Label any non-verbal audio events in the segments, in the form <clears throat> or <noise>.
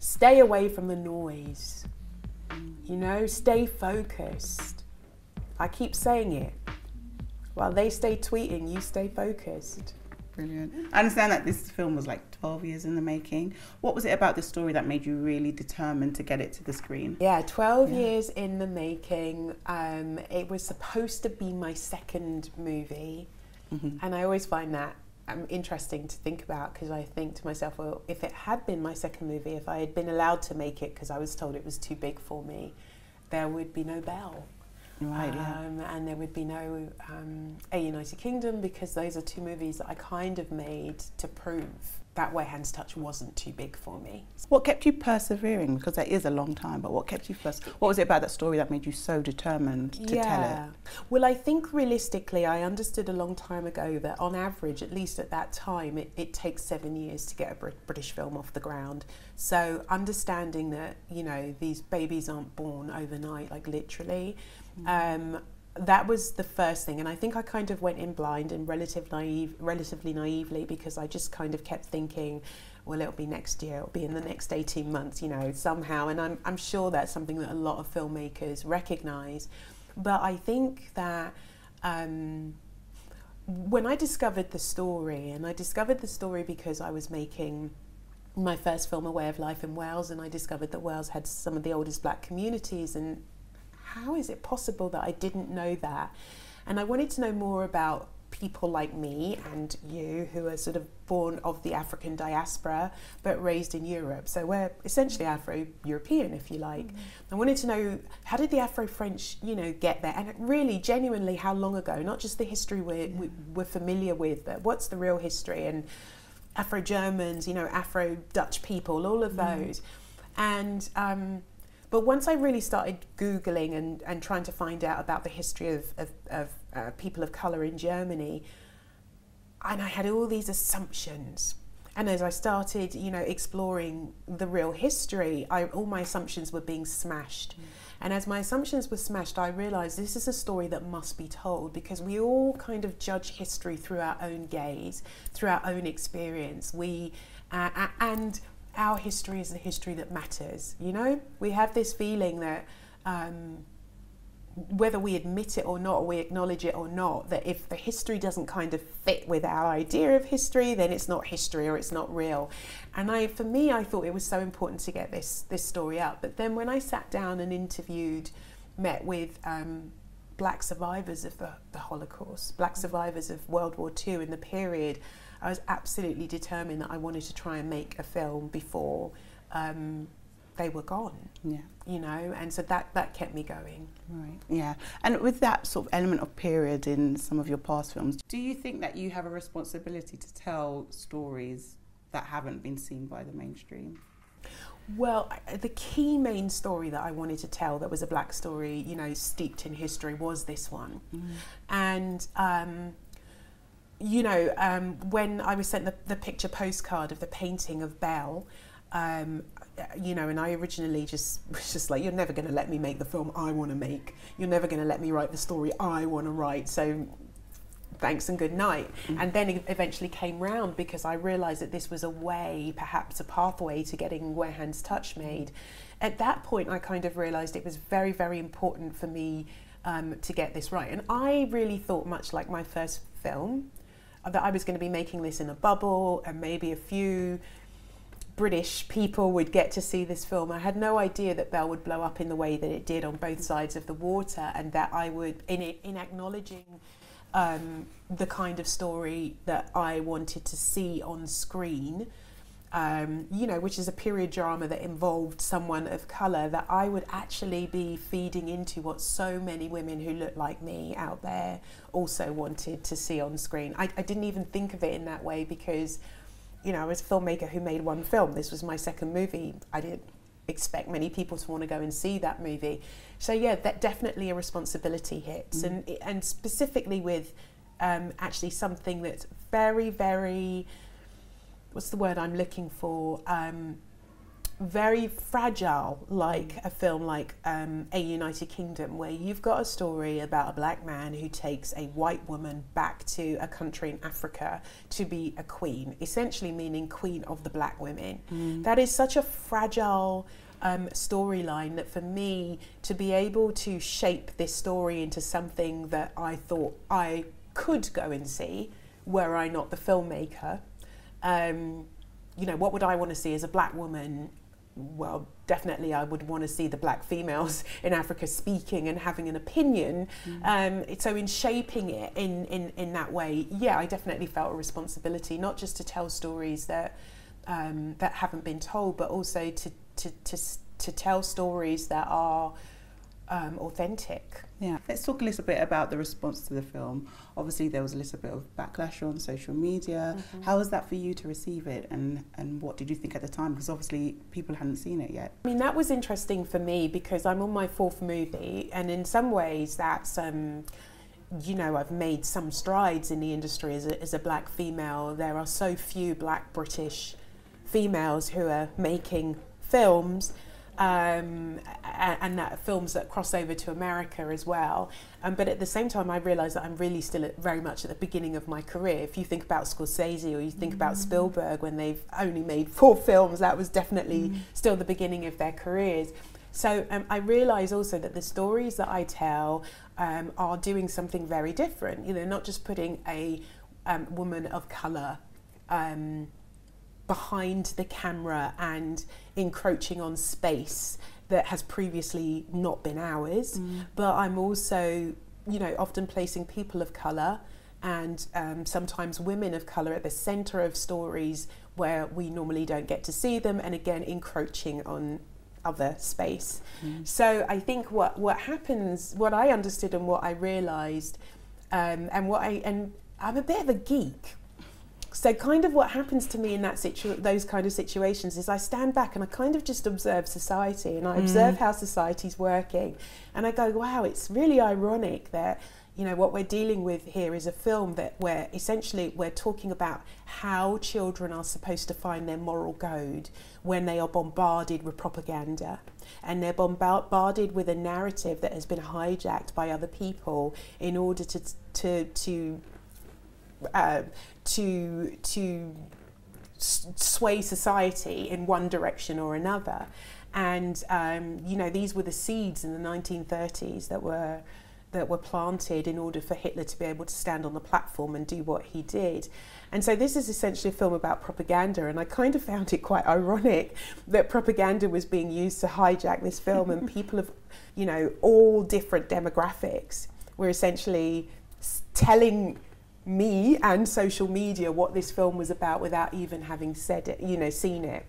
stay away from the noise. You know, stay focused. I keep saying it. While they stay tweeting, you stay focused. Brilliant. I understand that this film was like 12 years in the making. What was it about this story that made you really determined to get it to the screen? Yeah, 12 yeah. years in the making. Um, it was supposed to be my second movie. Mm-hmm. And I always find that um, interesting to think about because I think to myself, well, if it had been my second movie, if I had been allowed to make it because I was told it was too big for me, there would be no Belle. Right, yeah. Um, and there would be no um, A United Kingdom because those are two movies that I kind of made to prove that Where Hands Touch wasn't too big for me. What kept you persevering? Because that is a long time, but what kept you first? What was it about that story that made you so determined to yeah. tell it? Well, I think realistically, I understood a long time ago that on average, at least at that time, it, it takes seven years to get a British film off the ground. So understanding that, you know, these babies aren't born overnight, like literally. Um, that was the first thing and i think i kind of went in blind and relative naive relatively naively because i just kind of kept thinking well it'll be next year it'll be in the next 18 months you know somehow and i'm, I'm sure that's something that a lot of filmmakers recognize. But i think that um, when i discovered the story and i discovered the story because i was making my first film a way of life in wales and i discovered that wales had some of the oldest black communities and how is it possible that I didn't know that? And I wanted to know more about people like me and you who are sort of born of the African diaspora but raised in Europe. So we're essentially Afro-European, if you like. Mm. I wanted to know how did the Afro-French, you know, get there, and really, genuinely, how long ago? Not just the history we're, yeah. we're familiar with, but what's the real history? And Afro-Germans, you know, Afro-Dutch people, all of mm. those. And um, but once I really started Googling and, and trying to find out about the history of, of, of uh, people of colour in Germany, and I had all these assumptions. And as I started, you know, exploring the real history, I, all my assumptions were being smashed. Mm. And as my assumptions were smashed, I realized this is a story that must be told because we all kind of judge history through our own gaze, through our own experience. We uh, and our history is the history that matters. You know, we have this feeling that um, whether we admit it or not, or we acknowledge it or not, that if the history doesn't kind of fit with our idea of history, then it's not history or it's not real. And I, for me, I thought it was so important to get this this story out. But then when I sat down and interviewed, met with um, black survivors of the, the Holocaust, black survivors of World War II in the period I was absolutely determined that I wanted to try and make a film before um, they were gone. Yeah. You know, and so that that kept me going. Right. Yeah. And with that sort of element of period in some of your past films, do you think that you have a responsibility to tell stories that haven't been seen by the mainstream? Well, the key main story that I wanted to tell that was a black story, you know, steeped in history was this one. Mm. And um, you know, um, when I was sent the, the picture postcard of the painting of Belle, um, you know, and I originally just <laughs> was just like, you're never going to let me make the film I want to make. You're never going to let me write the story I want to write. So thanks and good night. Mm. And then it eventually came round because I realised that this was a way, perhaps a pathway to getting Where Hands Touch made. At that point, I kind of realised it was very, very important for me um, to get this right. And I really thought, much like my first film, that I was going to be making this in a bubble and maybe a few British people would get to see this film. I had no idea that Belle would blow up in the way that it did on both sides of the water, and that I would, in in acknowledging um, the kind of story that I wanted to see on screen, um, you know, which is a period drama that involved someone of colour, that I would actually be feeding into what so many women who look like me out there also wanted to see on screen. I, I didn't even think of it in that way because, you know, I was a filmmaker who made one film. This was my second movie. I didn't expect many people to want to go and see that movie. So yeah, that definitely a responsibility hits, mm. and and specifically with um, actually something that's very very what's the word I'm looking for? Um, very fragile, like a film like um, A United Kingdom, where you've got a story about a black man who takes a white woman back to a country in Africa to be a queen, essentially meaning queen of the black women. Mm. That is such a fragile um, storyline that for me to be able to shape this story into something that I thought I could go and see, were I not the filmmaker. Um, you know, what would I want to see as a black woman? Well, definitely, I would want to see the black females <laughs> in Africa speaking and having an opinion. Mm. Um, so, in shaping it in, in, in that way, yeah, I definitely felt a responsibility, not just to tell stories that um, that haven't been told, but also to, to, to, to tell stories that are um, authentic. Yeah, let's talk a little bit about the response to the film. Obviously, there was a little bit of backlash on social media. Mm-hmm. How was that for you to receive it, and and what did you think at the time? Because obviously, people hadn't seen it yet. I mean, that was interesting for me because I'm on my fourth movie, and in some ways, that's. Um, you know, I've made some strides in the industry as a, as a black female. There are so few black British females who are making films um, and, that films that cross over to America as well. Um, but at the same time, I realise that I'm really still at, very much at the beginning of my career. If you think about Scorsese or you think mm. about Spielberg when they've only made four <laughs> films, that was definitely mm. still the beginning of their careers. So um, I realise also that the stories that I tell um, are doing something very different. You know, not just putting a um, woman of colour um, behind the camera and encroaching on space that has previously not been ours. Mm. But I'm also, you know, often placing people of colour and um, sometimes women of colour at the centre of stories where we normally don't get to see them, and again, encroaching on other space. Mm. So I think what, what happens, what I understood and what I realised, um, and what I, and I'm a bit of a geek so kind of what happens to me in that situ- those kind of situations is I stand back and I kind of just observe society and I mm. observe how society's working and I go wow it's really ironic that you know what we're dealing with here is a film that where essentially we're talking about how children are supposed to find their moral code when they are bombarded with propaganda and they're bombarded with a narrative that has been hijacked by other people in order to to to uh, to to sway society in one direction or another. And um, you know, these were the seeds in the 1930s that were that were planted in order for Hitler to be able to stand on the platform and do what he did. And so this is essentially a film about propaganda, and I kind of found it quite ironic that propaganda was being used to hijack this film, and <laughs> people of, you know, all different demographics were essentially telling me and social media what this film was about without even having said it, you know, seen it.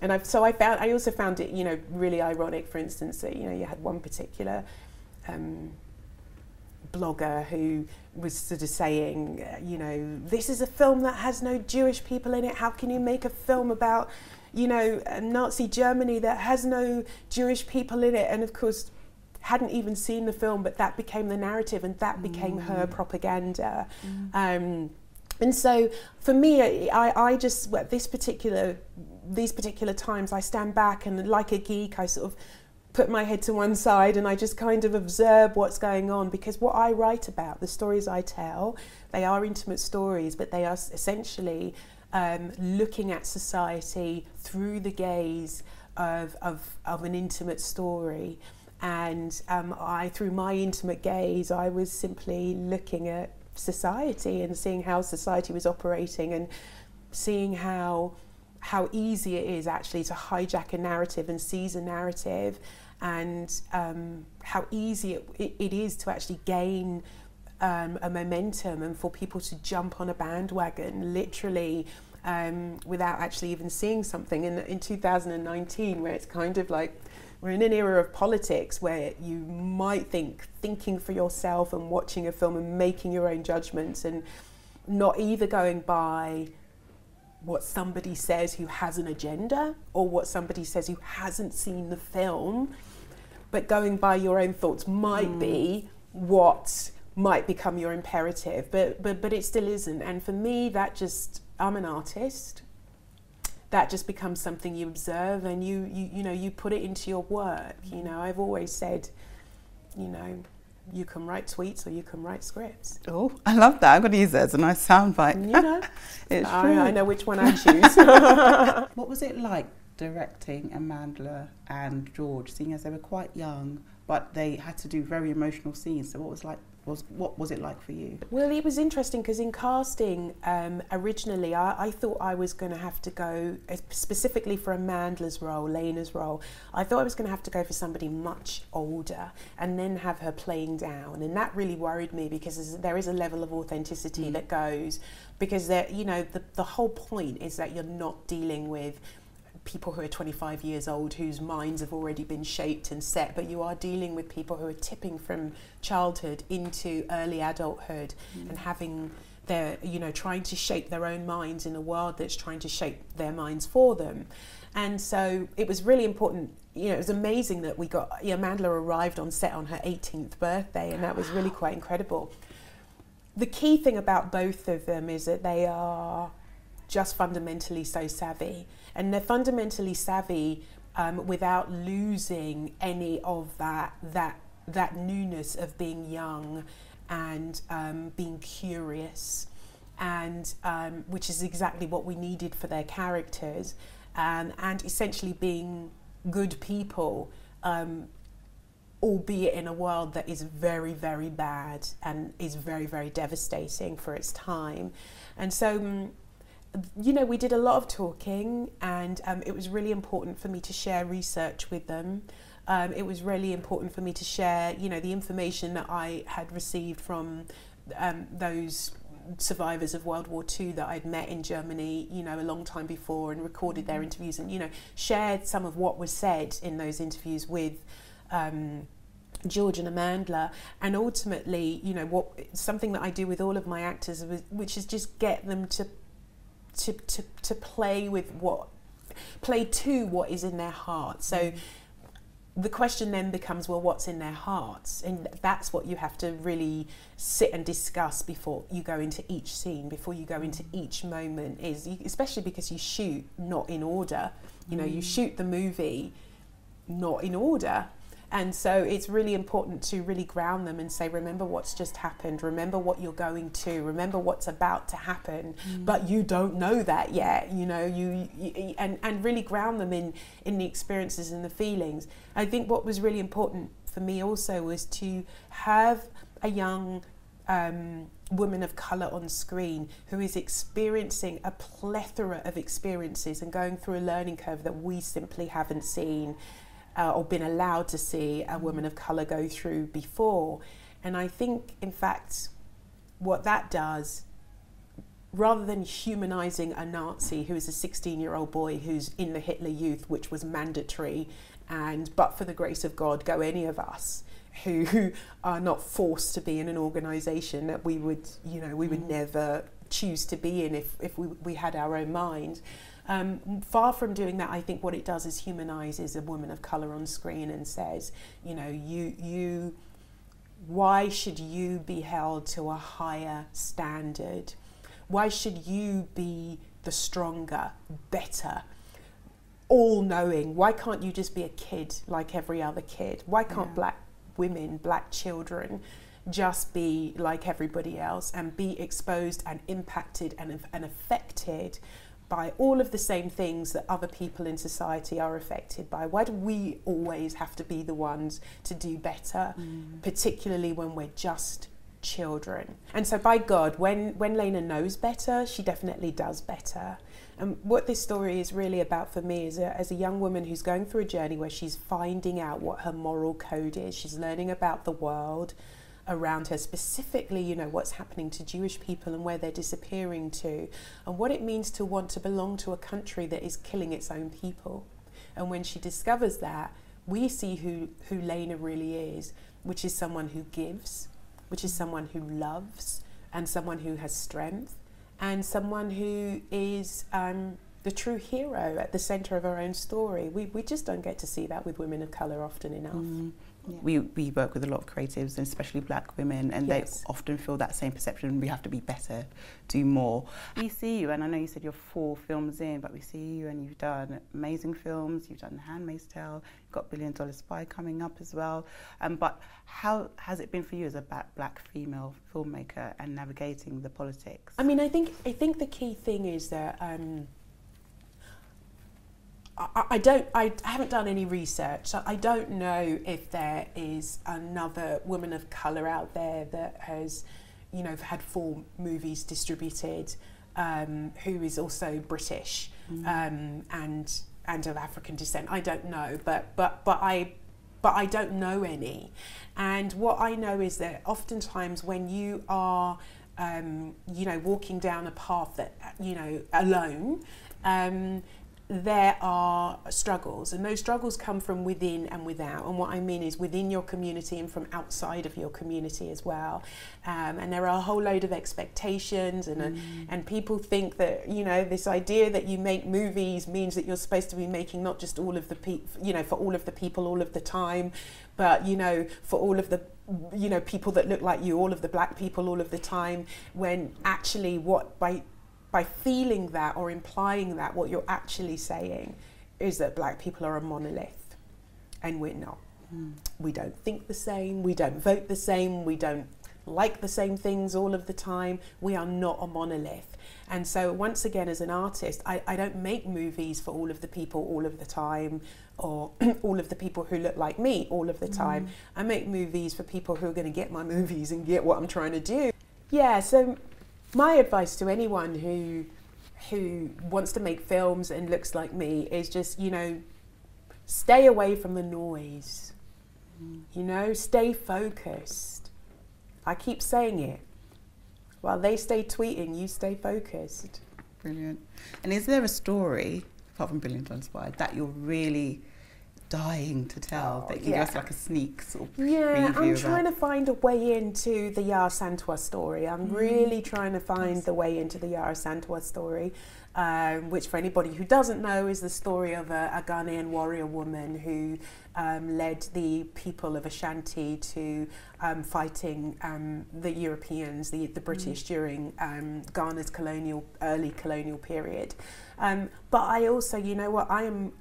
And I've, so I found, I also found it, you know, really ironic, for instance, that, you know, you had one particular um, blogger who was sort of saying, you know, this is a film that has no Jewish people in it. How can you make a film about, you know, Nazi Germany that has no Jewish people in it? And of course, hadn't even seen the film, but that became the narrative and that became mm. her propaganda. Mm. Um, and so for me, I, I just, well, this particular, these particular times, I stand back and like a geek, I sort of put my head to one side and I just kind of observe what's going on because what I write about, the stories I tell, they are intimate stories, but they are essentially um, looking at society through the gaze of, of, of an intimate story and um, I, through my intimate gaze, I was simply looking at society and seeing how society was operating and seeing how how easy it is actually to hijack a narrative and seize a narrative and um, how easy it, it, is to actually gain um, a momentum and for people to jump on a bandwagon literally um, without actually even seeing something in, in 2019 where it's kind of like we're in an era of politics where you might think thinking for yourself and watching a film and making your own judgments and not either going by what somebody says who has an agenda or what somebody says who hasn't seen the film, but going by your own thoughts might mm. be what might become your imperative, but, but, but it still isn't. And for me, that just, I'm an artist that just becomes something you observe and you, you you know you put it into your work you know i've always said you know you can write tweets or you can write scripts Oh, I love that. I'm going to use that as a nice soundbite. you <laughs> know it's I, true. I know which one i <laughs> choose <laughs> What was it like directing Amandla and George, seeing as they were quite young, but they had to do very emotional scenes? So what was like? Was what was it like for you? Well, it was interesting because in casting, um, originally, I, I thought I was going to have to go uh, specifically for Amandla's role, Lena's role. I thought I was going to have to go for somebody much older and then have her playing down, and that really worried me because there is a level of authenticity Mm. that goes because there, you know, the the whole point is that you're not dealing with people who are 25 years old whose minds have already been shaped and set, but you are dealing with people who are tipping from childhood into early adulthood Mm. and having their, you know, trying to shape their own minds in a world that's trying to shape their minds for them. And so it was really important. You know, it was amazing that we got, yeah, Amandla arrived on set on her 18th birthday, and that was really quite incredible. The key thing about both of them is that they are just fundamentally so savvy, and they're fundamentally savvy um, without losing any of that that that newness of being young and um, being curious, and um, which is exactly what we needed for their characters, um, and essentially being good people. Um, albeit in a world that is very, very bad and is very, very devastating for its time. And so, mm, you know, we did a lot of talking, and um, it was really important for me to share research with them. Um, it was really important for me to share, you know, the information that I had received from um, those survivors of World War II that I'd met in Germany, you know, a long time before and recorded their interviews and, you know, shared some of what was said in those interviews with um, George and Amandla, and ultimately, you know, what something that I do with all of my actors, which is just get them to to to to play with what play to what is in their heart. So mm-hmm. the question then becomes, well, what's in their hearts? And that's what you have to really sit and discuss before you go into each scene, before you go mm-hmm. into each moment. Is you, especially because you shoot not in order. You know, you mm-hmm. shoot the movie not in order. And so it's really important to really ground them and say, remember what's just happened, remember what you're going to, remember what's about to happen, but you don't know that yet, you know, you, you and, and really ground them in, in the experiences and the feelings. I think what was really important for me also was to have a young um, woman of colour on screen who is experiencing a plethora of experiences and going through a learning curve that we simply haven't seen uh, or been allowed to see a woman of colour go through before. And I think, in fact, what that does, rather than humanising a Nazi who is a 16 year old boy who's in the Hitler Youth, which was mandatory, and but for the grace of God, go any of us who, who <laughs> are not forced to be in an organisation that we would, you know, we would never choose to be in if, if we, we had our own mind. Um, far from doing that, I think what it does is humanises a woman of colour on screen and says, you know, you you why should you be held to a higher standard? Why should you be the stronger, better, all knowing? Why can't you just be a kid like every other kid? Why can't Yeah. black women, black children just be like everybody else and be exposed and impacted and, and affected by all of the same things that other people in society are affected by? Why do we always have to be the ones to do better, mm. particularly when we're just children? And so, by God, when, when Lena knows better, she definitely does better. And what this story is really about for me is a, as a young woman who's going through a journey where she's finding out what her moral code is, she's learning about the world around her, specifically, you know, what's happening to Jewish people and where they're disappearing to, and what it means to want to belong to a country that is killing its own people. And when she discovers that, we see who, who Lena really is, which is someone who gives, which is someone who loves, and someone who has strength, and someone who is um, the true hero at the centre of her own story. We, we just don't get to see that with women of colour often enough. Mm. Yeah. We, we work with a lot of creatives, and especially black women, and yes. they often feel that same perception we have to be better, do more. We see you, and I know you said you're four films in, but we see you, and you've done amazing films. You've done Handmaid's Tale, you've got Billion Dollar Spy coming up as well. Um, but how has it been for you as a black female filmmaker and navigating the politics? I mean, I think, I think the key thing is that. Um, I, I don't. I haven't done any research, I don't know if there is another woman of color out there that has, you know, had four movies distributed, um, who is also British mm. um, and and of African descent. I don't know, but but but I but I don't know any. And what I know is that oftentimes when you are, um, you know, walking down a path that you know alone. Um, there are struggles, and those struggles come from within and without. And what I mean is within your community and from outside of your community as well. Um, and there are a whole load of expectations, and uh, mm. and people think that you know this idea that you make movies means that you're supposed to be making not just all of the people, you know, for all of the people all of the time, but you know, for all of the you know people that look like you, all of the black people all of the time. When actually, what by by feeling that or implying that, what you're actually saying is that black people are a monolith and we're not. Mm. We don't think the same, we don't vote the same, we don't like the same things all of the time. We are not a monolith. And so, once again, as an artist, I, I don't make movies for all of the people all of the time or <clears throat> all of the people who look like me all of the time. Mm. I make movies for people who are going to get my <laughs> movies and get what I'm trying to do. Yeah, so my advice to anyone who who wants to make films and looks like me is just you know stay away from the noise. You know stay focused. I keep saying it. While they stay tweeting you stay focused. Brilliant. And is there a story apart from dollar spy that you're really dying to tell oh, that you yeah. give us like a sneak sort of yeah i'm trying to find a way into the Yaa Asantewaa story i'm mm. really trying to find yes. the way into the Yaa Asantewaa story um, which for anybody who doesn't know is the story of a, a Ghanaian warrior woman who um, led the people of Ashanti to um, fighting um, the Europeans, the, the British mm. during um, Ghana's colonial, early colonial period. Um, but I also, you know what, I am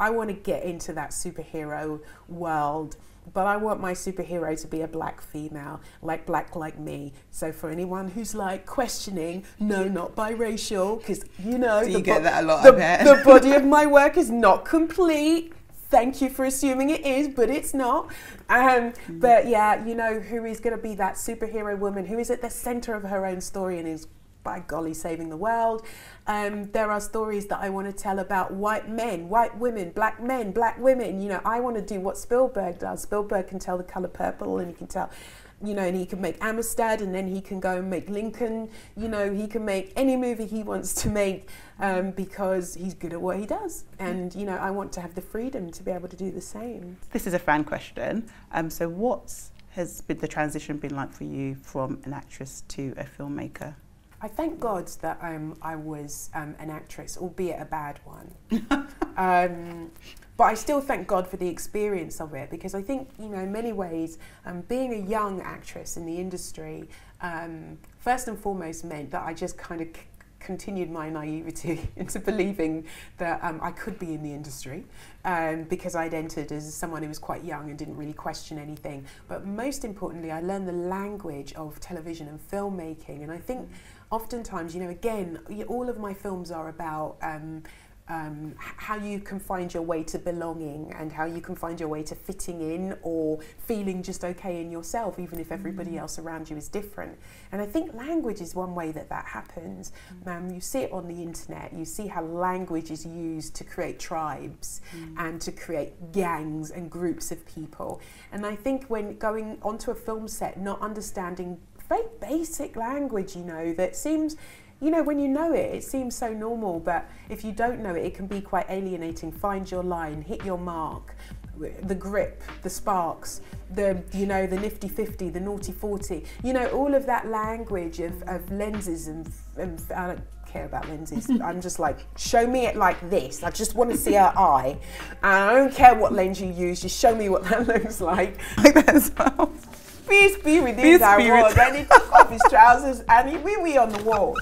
I want to get into that superhero world but I want my superhero to be a black female, like black like me. So for anyone who's like questioning, no, not biracial, because you know, you get that a lot. The, the <laughs> body of my work is not complete. Thank you for assuming it is, but it's not. Um, mm. But yeah, you know, who is going to be that superhero woman who is at the center of her own story and is by golly saving the world. Um, there are stories that I want to tell about white men, white women, black men, black women. You know, I want to do what Spielberg does. Spielberg can tell the color purple and he can tell, you know, and he can make Amistad and then he can go and make Lincoln. You know, he can make any movie he wants to make um, because he's good at what he does. And, you know, I want to have the freedom to be able to do the same. This is a fan question. Um, so, what has been the transition been like for you from an actress to a filmmaker? I thank God that um, I was um, an actress, albeit a bad one. <laughs> um, but I still thank God for the experience of it because I think, you know, in many ways, um, being a young actress in the industry, um, first and foremost, meant that I just kind of c- continued my naivety <laughs> into believing that um, I could be in the industry um, because I'd entered as someone who was quite young and didn't really question anything. But most importantly, I learned the language of television and filmmaking. And I think oftentimes, you know, again, all of my films are about um, um, how you can find your way to belonging and how you can find your way to fitting in or feeling just okay in yourself, even if everybody mm. else around you is different. And I think language is one way that that happens. Mm. Um, you see it on the internet, you see how language is used to create tribes mm. and to create gangs and groups of people. And I think when going onto a film set, not understanding very basic language, you know, that seems, you know, when you know it, it seems so normal, but if you don't know it, it can be quite alienating. Find your line, hit your mark, the grip, the sparks, the you know the nifty 50, the naughty 40, you know all of that language of, of lenses and, and I don't care about lenses. <laughs> I'm just like, show me it like this. I just want to see her eye, and I don't care what lens you use. Just show me what that <laughs> looks like. <laughs> Like that as well. Peace be with him. That was, and he took off his trousers, and he wee wee on the wall.